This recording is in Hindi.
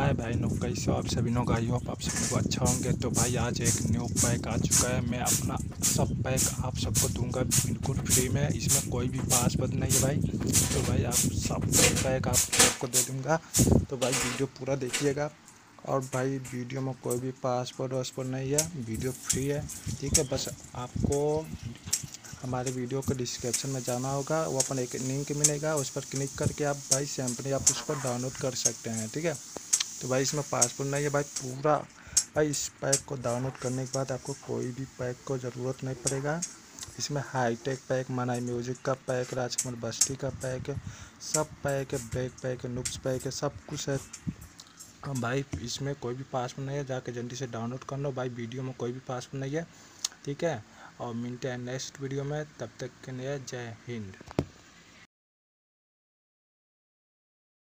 हाय भाई नो कैसे हो आप सभी लोग? आई आप सभी को अच्छा होंगे। तो भाई, आज एक न्यू पैक आ चुका है। मैं अपना सब पैक आप सबको दूँगा। बिल्कुल फ्री में। इसमें कोई भी पासवर्ड नहीं है भाई। तो भाई, आप सब पैक आप सबको दे दूँगा। तो भाई, वीडियो पूरा देखिएगा। और भाई, वीडियो में कोई भी पासवर्ड वासवर्ड नहीं है। वीडियो फ्री है। ठीक है, बस आपको हमारे वीडियो को डिस्क्रिप्शन में जाना होगा। वो अपन एक लिंक मिलेगा। उस पर क्लिक करके आप भाई सैम्पली आप उस पर डाउनलोड कर सकते हैं। ठीक है? तो भाई इसमें पासपोर्ट नहीं है भाई, पूरा भाई इस पैक को डाउनलोड करने के बाद आपको कोई भी पैक को ज़रूरत नहीं पड़ेगा। इसमें हाईटेक पैक मनाई म्यूज़िक का पैक राजकुमार बस्ती का पैक है सब पैक है ब्रेक पैक है नुक्स पैक है, सब कुछ है। भाई इसमें कोई भी पासवर्ड नहीं है, जाके जल्दी से डाउनलोड कर लो। भाई वीडियो में कोई भी पासवर्ड नहीं है, ठीक है? और मिलते हैं नेक्स्ट वीडियो में, तब तक के लिए जय हिंद।